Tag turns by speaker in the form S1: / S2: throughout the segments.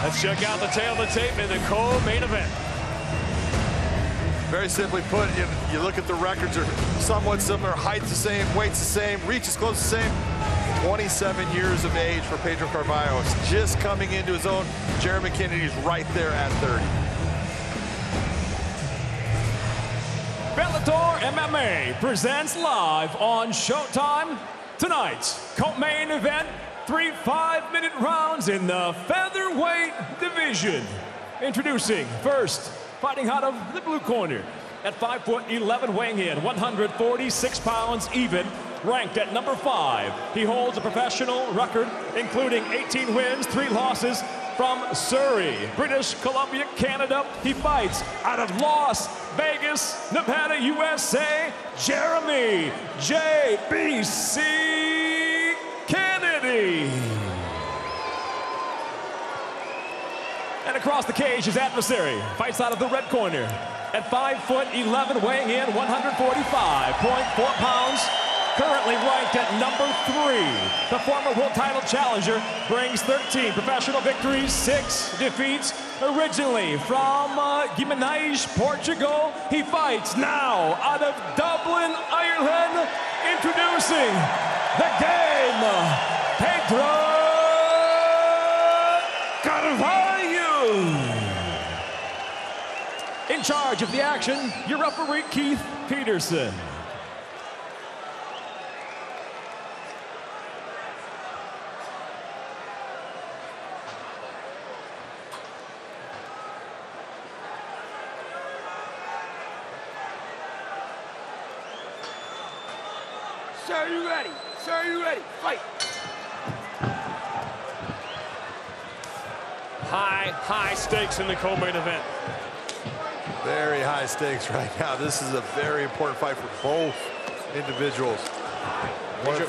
S1: Let's check out the tale of the tape in the co-main event.
S2: Very simply put, you, you look at the records are somewhat similar, height's the same, weight's the same, reach is close to the same. 27 years of age for Pedro Carvalho. It's just coming into his own. Jeremy Kennedy's right there at 30.
S3: Bellator MMA presents live on Showtime tonight's co-main event. Three five-minute rounds in the featherweight division. Introducing first, fighting out of the blue corner. At 5 foot 11 weighing in 146 pounds even ranked at number 5 he holds a professional record including 18 wins 3 losses from Surrey British Columbia Canada. He fights out of Las Vegas Nevada USA Jeremy JBC And across the cage, his adversary fights out of the red corner at 5 foot 11, weighing in 145.4 pounds. Currently ranked at number three. The former world title challenger brings 13 professional victories, six defeats. Originally from uh, Guimarães, Portugal, he fights now out of Dublin, Ireland. Introducing the game, Pedro Carvalho. In charge of the action, your referee, Keith Peterson.
S4: Sir, are you ready? Sir, are you ready? Fight.
S1: High, high stakes in the co-main event.
S2: Very high stakes right now. This is a very important fight for both individuals. One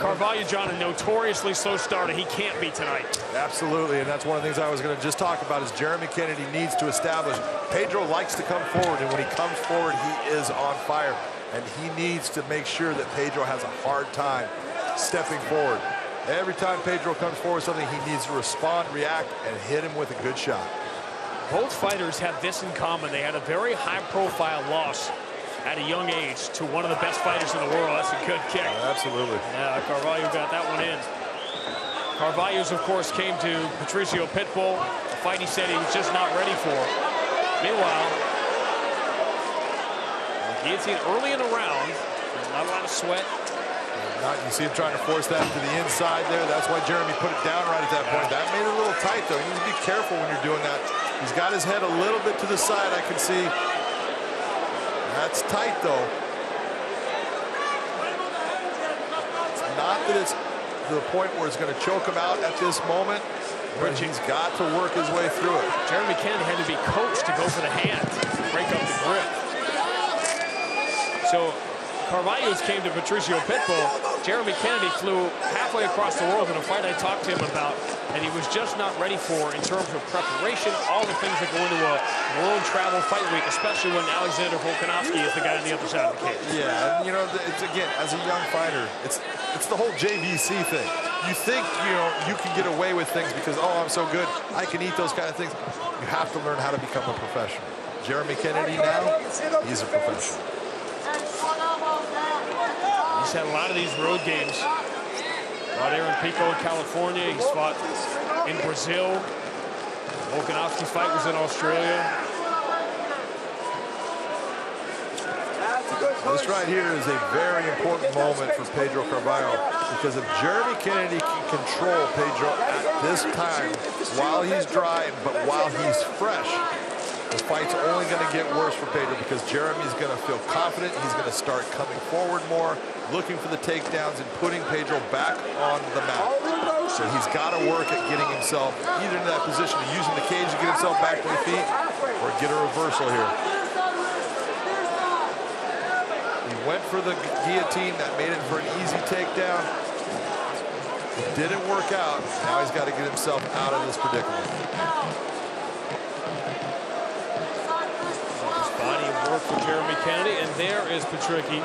S1: Carvalho, John, a notoriously slow starter. He can't be tonight.
S2: Absolutely, and that's one of the things I was going to just talk about is Jeremy Kennedy needs to establish. Pedro likes to come forward, and when he comes forward, he is on fire. And he needs to make sure that Pedro has a hard time stepping forward. Every time Pedro comes forward something, he needs to respond, react, and hit him with a good shot.
S1: Both fighters have this in common. They had a very high-profile loss at a young age to one of the best fighters in the world. That's a good kick.
S2: Absolutely.
S1: Yeah, uh, Carvalho got that one in. Carvalho's, of course, came to Patricio Pitbull, a fight he said he was just not ready for. Meanwhile, guillotine early in the round, not a lot of sweat.
S2: Not, you see him trying to force that to the inside there. That's why Jeremy put it down right at that point. That made it a little tight, though. You need to be careful when you're doing that. He's got his head a little bit to the side, I can see. That's tight, though. It's not that it's to the point where it's going to choke him out at this moment, but he's got to work his way through it.
S1: Jeremy Kennedy had to be coached to go for the hand, break up the grip. So Carvalho's came to Patricio Pitbull. Jeremy Kennedy flew halfway across the world in a fight I talked to him about, and he was just not ready for in terms of preparation, all the things that go into a world travel fight week, especially when Alexander Volkanovski is the guy on the other side of the cage.
S2: Yeah, and you know, it's again, as a young fighter, it's it's the whole JBC thing. You think, you know, you can get away with things because, oh, I'm so good, I can eat those kind of things. You have to learn how to become a professional. Jeremy Kennedy now, he's a professional.
S1: He's had a lot of these road games. Fought in Pico, California. He's fought in Brazil. Volkanovski's fight was in Australia.
S2: This right here is a very important moment for Pedro Carvalho because if Jeremy Kennedy can control Pedro at this time while he's dry but while he's fresh, the fight's only going to get worse for Pedro because Jeremy's going to feel confident. He's going to start coming forward more, looking for the takedowns and putting Pedro back on the mat. So he's got to work at getting himself either into that position of using the cage to get himself back to the feet or get a reversal here. He went for the guillotine. That made it for an easy takedown. It didn't work out. Now he's got to get himself out of this predicament.
S1: For Jeremy Kennedy. And there is Patricky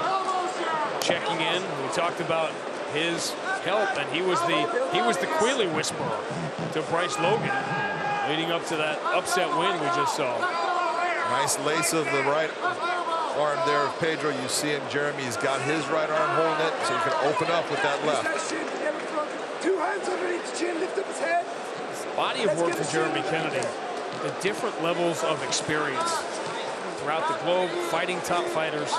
S1: checking in. We talked about his help, and he was the he was the Queally whisperer to Bryce Logan. leading up to that upset win we just saw.
S2: Nice lace of the right arm there of Pedro. You see him, Jeremy's got his right arm holding it, so he can open up with that left.
S4: Two hands underneath his chin, lift up his head.
S1: Body of work for Jeremy Kennedy. The different levels of experience throughout the globe, fighting top fighters.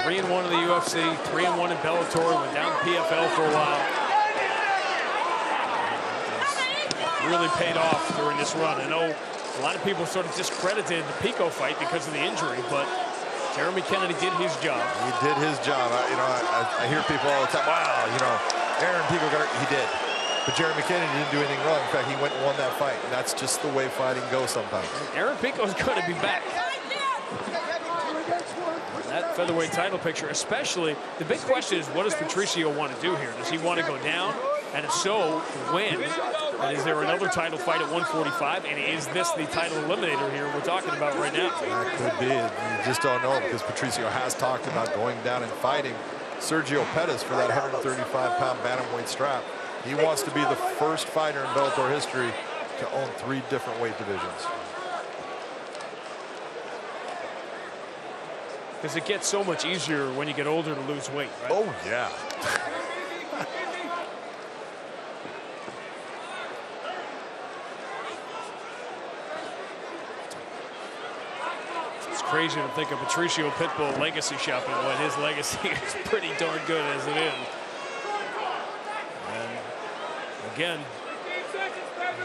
S1: Three and one in the UFC, three and one in Bellator, went down PFL for a while. It's really paid off during this run. I know a lot of people sort of discredited the Pico fight because of the injury, but Jeremy Kennedy did his job.
S2: He did his job. I, you know, I, I hear people all the time, wow, you know, Aaron Pico got hurt. He did. But Jeremy Kennedy didn't do anything wrong. In fact, he went and won that fight. And that's just the way fighting goes sometimes.
S1: Aaron Pico's going to be back. That featherweight title picture, especially, the big question is, what does Patricio want to do here? Does he want to go down? And if so, when? And is there another title fight at 145? And is this the title eliminator here we're talking about right now?
S2: That could be. You just don't know because Patricio has talked about going down and fighting Sergio Pettis for that 135-pound bantamweight strap. He wants to be the first fighter in Bellator history to own three different weight divisions.
S1: Because it gets so much easier when you get older to lose weight, right?
S2: Oh, yeah.
S1: It's crazy to think of Patricio Pitbull legacy shopping when his legacy is pretty darn good as it is. And again,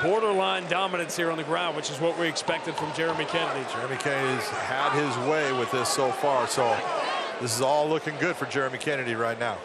S1: borderline dominance here on the ground, which is what we expected from Jeremy Kennedy.
S2: Jeremy Kennedy's had his way with this so far, so this is all looking good for Jeremy Kennedy right now.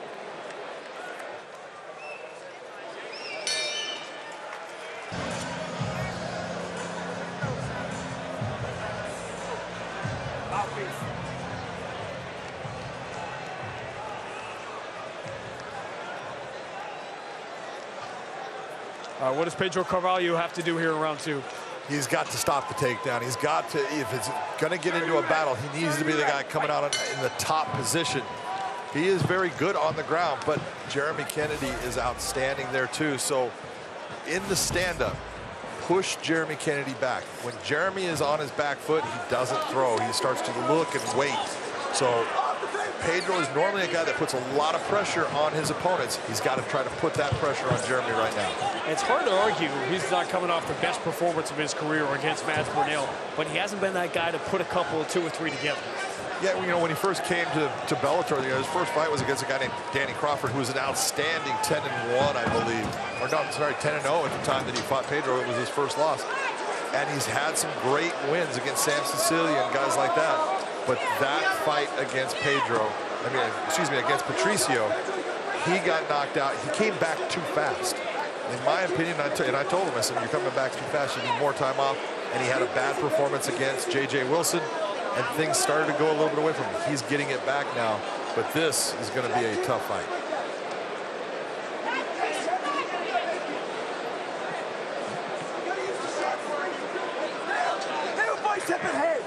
S1: Uh, what does Pedro Carvalho have to do here in round two?
S2: He's got to stop the takedown. He's got to, if it's going to get into a battle, he needs to be the guy coming out in the top position. He is very good on the ground, but Jeremy Kennedy is outstanding there too. So in the stand-up, push Jeremy Kennedy back. When Jeremy is on his back foot, he doesn't throw. He starts to look and wait. So Pedro is normally a guy that puts a lot of pressure on his opponents. He's got to try to put that pressure on Jeremy right now.
S1: It's hard to argue he's not coming off the best performance of his career against Mads Burnell, but he hasn't been that guy to put a couple, two or three together.
S2: Yeah, you know, when he first came to, to Bellator, you know, his first fight was against a guy named Danny Crawford, who was an outstanding 10 and 1, I believe. Or no, sorry, 10 and 0 at the time that he fought Pedro. It was his first loss. And he's had some great wins against Sam Sicilian and guys like that. But that fight against Pedro, I mean, excuse me, against Patricio, he got knocked out. He came back too fast. In my opinion, I and I told him, I said, you're coming back too fast. You need more time off. And he had a bad performance against J.J. Wilson and things started to go a little bit away from him. He's getting it back now, but this is going to be a tough fight.
S4: Step ahead.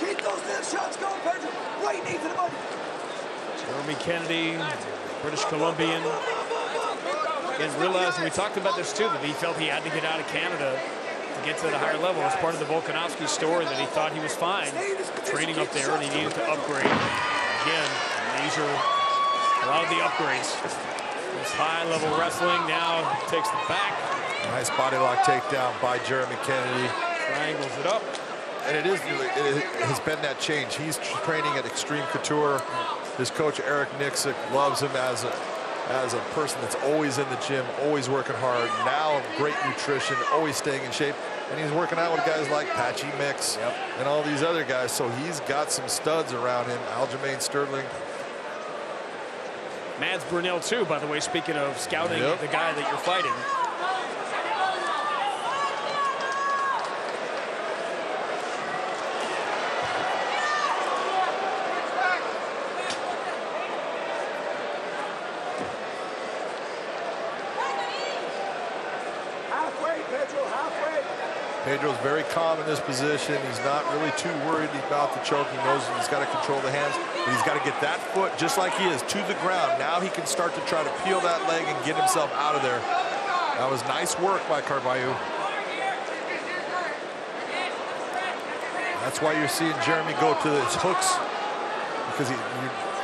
S4: Keep those little shots going, Pedro. Right knee to the body.
S1: Jeremy Kennedy, British Columbian. Again, realizing we talked about this too, that he felt he had to get out of Canada to get to the higher level as part of the Volkanovski story that he thought he was fine training up there and he needed to upgrade. Again, these are a lot of the upgrades. This high-level wrestling now takes the back.
S2: Nice body lock takedown by Jeremy Kennedy.
S1: Triangles it up.
S2: And it is it has been that change. He's training at Extreme Couture. His coach Eric Nicksick loves him as a as a person that's always in the gym, always working hard. Now great nutrition, always staying in shape. And he's working out with guys like Patchy Mix
S1: yep.
S2: and all these other guys. So he's got some studs around him. Aljamain Sterling.
S1: Mads Burnell too, by the way, speaking of scouting yep. the guy that you're fighting.
S2: Pedro's very calm in this position. He's not really too worried about the choke. He knows he's got to control the hands, but he's got to get that foot, just like he is, to the ground. Now he can start to try to peel that leg and get himself out of there. That was nice work by Carvalho. That's why you're seeing Jeremy go to his hooks because he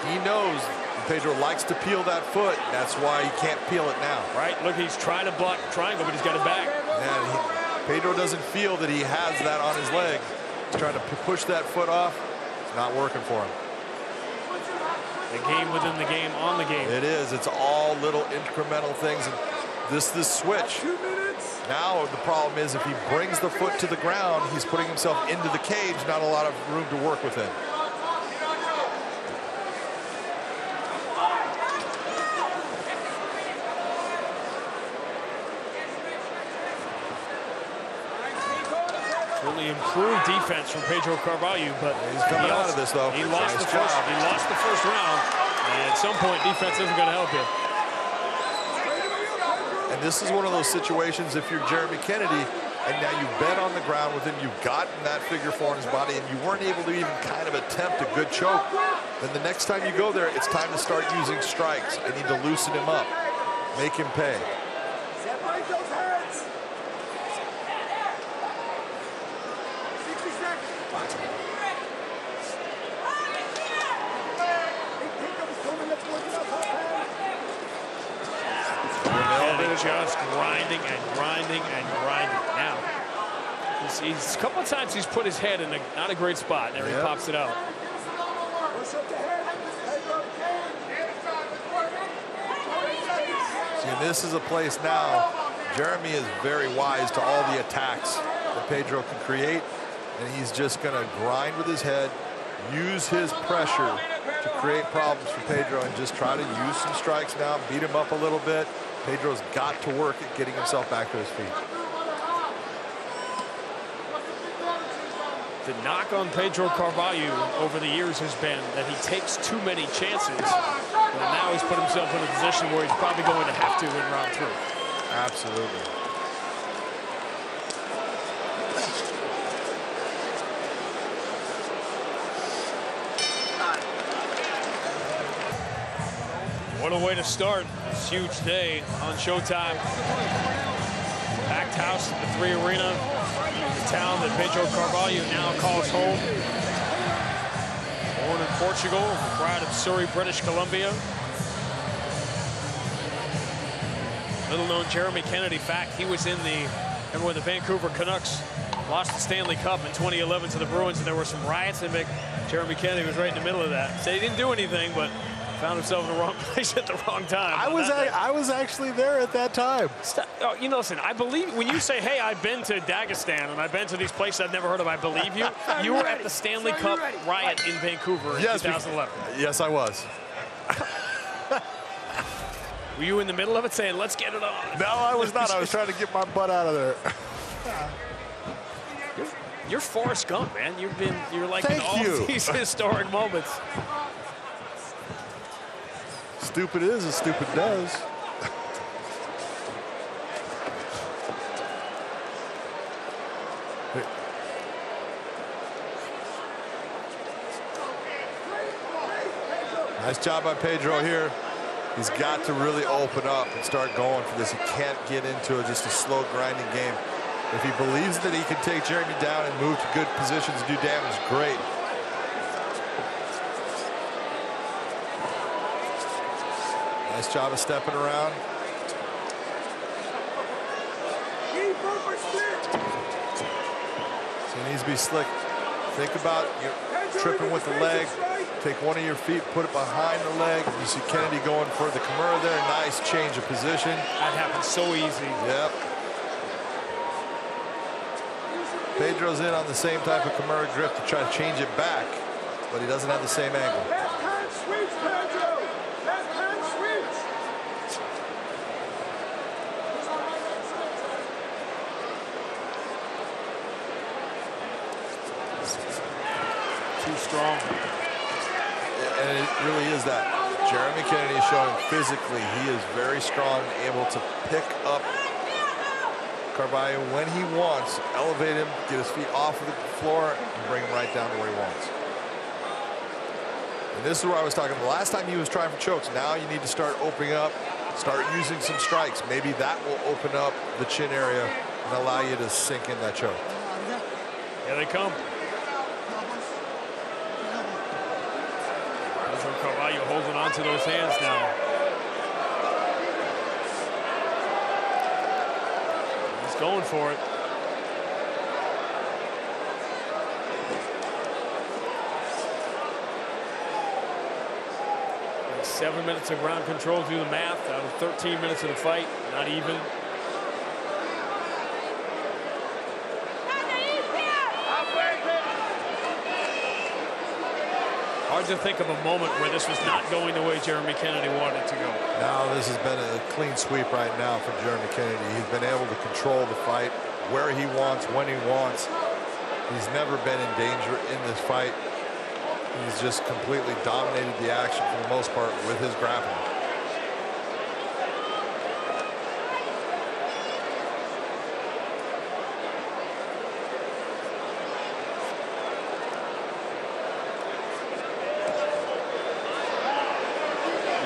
S2: he knows Pedro likes to peel that foot. That's why he can't peel it now.
S1: Right, look, he's trying to block triangle, but he's got it back.
S2: He, Pedro doesn't feel that he has that on his leg. He's trying to push that foot off. It's not working for him.
S1: The game within the game on the game.
S2: It is. It's all little incremental things. And this this switch. Now the problem is if he brings the foot to the ground, he's putting himself into the cage. Not a lot of room to work within.
S1: Really improved defense from Pedro Carvalho, but
S2: He's coming
S1: he
S2: out of this, though.
S1: He lost
S2: Nice
S1: the first.
S2: job.
S1: He lost the first round, and at some point, defense isn't going to help you.
S2: And this is one of those situations if you're Jeremy Kennedy and now you've been on the ground with him, you've gotten that figure four in his body, and you weren't able to even kind of attempt a good choke, then the next time you go there, it's time to start using strikes. I need to loosen him up, make him pay.
S4: Separate those hands. 60 seconds. Big pickup is coming. Let's work it out. Top hand.
S1: Kennedy just grinding and grinding and grinding. Now, he's, he's a couple of times he's put his head in a, not a great spot. There he pops it out.
S4: Push up the head. Pedro.
S2: See, this is a place now, Jeremy is very wise to all the attacks that Pedro can create, and he's just going to grind with his head, use his pressure to create problems for Pedro, and just try to use some strikes now, beat him up a little bit. Pedro's got to work at getting himself back to his feet.
S1: The knock on Pedro Carvalho over the years has been that he takes too many chances. And now he's put himself in a position where he's probably going to have to in round three.
S2: Absolutely.
S1: What a way to start this huge day on Showtime. Packed house at the Three Arena, the town that Pedro Carvalho now calls home. Born in Portugal, pride of Surrey, British Columbia. Little known Jeremy Kennedy fact, he was in the, remember when the Vancouver Canucks lost the Stanley Cup in 2011 to the Bruins and there were some riots Mc- Jeremy Kennedy was right in the middle of that. Said he didn't do anything, but found himself in the wrong place at the wrong time.
S5: I was
S1: that day.
S5: I was actually there at that time.
S1: Stop. Oh, you know, listen, I believe when you say, hey, I've been to Dagestan and I've been to these places I've never heard of, I believe you.
S4: Sir,
S1: You
S4: you
S1: were
S4: ready?
S1: at the Stanley
S4: Sir,
S1: Cup riot in Vancouver in
S2: Yes,
S1: 2011.
S2: Yes, I was.
S1: Were you in the middle of it saying, let's get it on?
S5: No, I was not. I was trying to get my butt out of there.
S1: You're Forrest Gump, man. You've been, you're like in all
S5: you.
S1: these historic moments.
S5: Stupid is as stupid does.
S2: Nice job by Pedro here. He's got to really open up and start going for this. He can't get into a, just a slow grinding game. If he believes that he can take Jeremy down and move to good positions and do damage, great. Nice job of stepping around.
S4: Keep over split.
S2: So he needs to be slick. Think about tripping with the leg. Take one of your feet, put it behind the leg. You see Kennedy going for the Kimura there. Nice change of position.
S1: That happens so easy.
S2: Yep. Pedro's in on the same type of Kimura grip to try to change it back, but he doesn't have the same angle.
S4: Left hand sweeps, Pedro. Left hand sweeps.
S1: Too strong.
S2: And it really is that. Jeremy Kennedy is showing physically he is very strong, able to pick up Carvalho when he wants, elevate him, get his feet off of the floor, and bring him right down to where he wants. And this is where I was talking. The last time he was trying for chokes. Now you need to start opening up, Start using some strikes. Maybe that will open up the chin area and allow you to sink in that choke.
S1: Here they come. Pedro Carvalho holding on to those hands now. He's going for it. Seven minutes of ground control, do the math, out of 13 minutes of the fight, not even. Hard to think of a moment where this was not going the way Jeremy Kennedy wanted to go.
S2: Now this has been a clean sweep right now for Jeremy Kennedy. He's been able to control the fight where he wants, when he wants. He's never been in danger in this fight. He's just completely dominated the action for the most part with his grappling.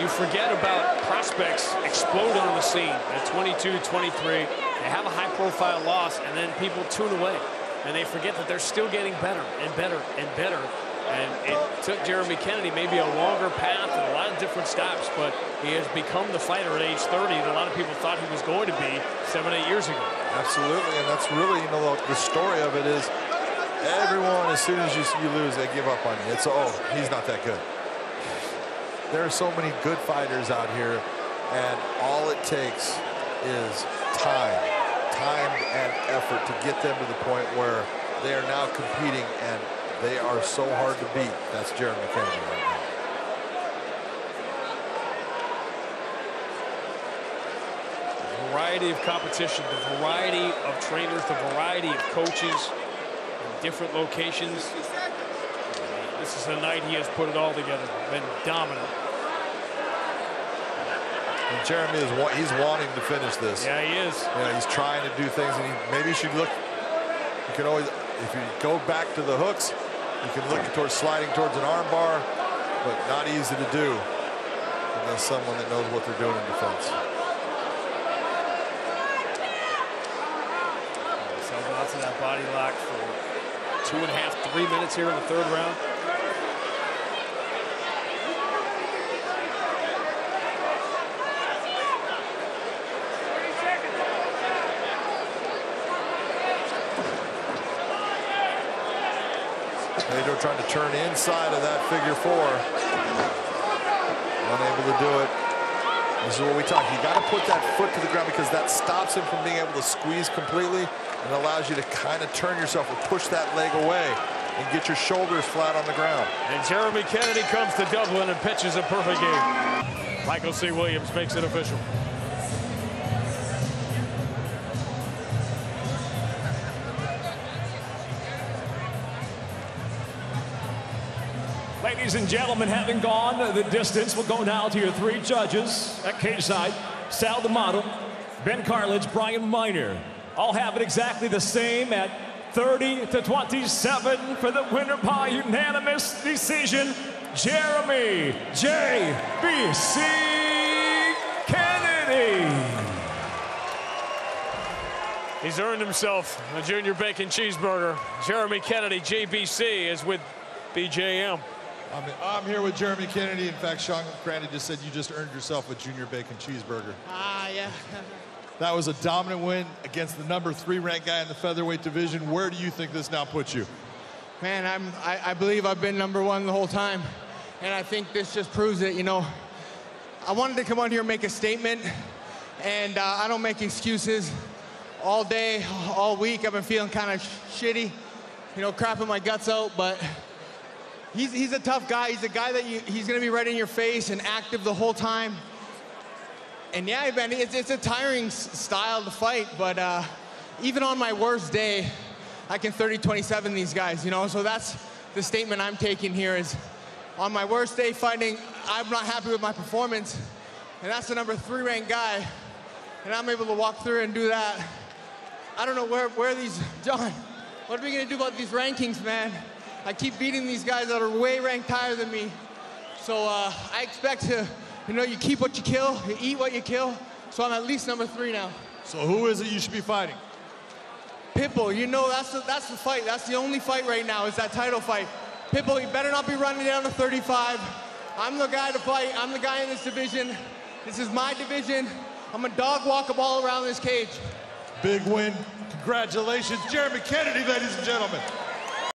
S1: You forget about prospects explode on the scene at 22, 23. They have a high-profile loss, and then people tune away. And they forget that they're still getting better and better and better. And it took Jeremy Kennedy maybe a longer path and a lot of different stops, but he has become the fighter at age 30 that a lot of people thought he was going to be seven, eight years ago.
S2: Absolutely, and that's really, you know, the story of it is everyone, as soon as you, you lose, they give up on you. It's, oh, he's not that good. There are so many good fighters out here, and all it takes is time, time and effort to get them to the point where they are now competing, and they are so hard to beat. That's Jeremy Kennedy right now.
S1: Variety of competition, the variety of trainers, the variety of coaches in different locations. This is a night he has put it all together, been dominant.
S2: And Jeremy is he's wanting to finish this.
S1: Yeah, he is.
S2: Yeah, he's trying to do things, and he maybe should look. You can always, if you go back to the hooks, you can look towards sliding towards an armbar, but not easy to do unless someone that knows what they're doing in defense.
S1: Held on to that body lock for two and a half, three minutes here in the third round.
S2: Pedro trying to turn inside of that figure four. Unable to do it. This is what we talk. You got to put that foot to the ground because that stops him from being able to squeeze completely and allows you to kind of turn yourself or push that leg away and get your shoulders flat on the ground.
S1: And Jeremy Kennedy comes to Dublin and pitches a perfect game. Michael C. Williams makes it official.
S3: Ladies and gentlemen, having gone the distance, we'll go now to your three judges at cage side. Sal D'Amato, Ben Cartlidge, Brian Miner. All have it exactly the same at 30 to 27 for the winner by unanimous decision, Jeremy J.B.C. Kennedy.
S1: He's earned himself a junior bacon cheeseburger. Jeremy Kennedy, JBC, is with BJM.
S2: I'm, I'm here with Jeremy Kennedy. In fact, Sean Grande just said you just earned yourself a junior bacon cheeseburger.
S6: Ah, yeah.
S2: That was a dominant win against the number three ranked guy in the featherweight division. Where do you think this now puts you?
S6: Man, I'm, I, I believe I've been number one the whole time. And I think this just proves it, you know. I wanted to come on here and make a statement. And uh, I don't make excuses. All day, all week, I've been feeling kind of sh shitty, you know, crapping my guts out. But he's, he's a tough guy. He's a guy that you, he's going to be right in your face and active the whole time. And yeah, man, it's, it's a tiring style to fight, but uh, even on my worst day, I can 30-27 these guys, you know? So that's the statement I'm taking here is on my worst day fighting, I'm not happy with my performance, and that's the number three ranked guy, and I'm able to walk through and do that. I don't know where, where these, John, what are we gonna do about these rankings, man? I keep beating these guys that are way ranked higher than me. So uh, I expect to You know, you keep what you kill, you eat what you kill. So I'm at least number three now.
S2: So who is it you should be fighting?
S6: Pitbull, you know that's the, that's the fight. That's the only fight right now is that title fight. Pitbull, you better not be running down to 35. I'm the guy to fight. I'm the guy in this division. This is my division. I'm a dog walk a ball around this cage.
S2: Big win. Congratulations, Jeremy Kennedy, ladies and gentlemen.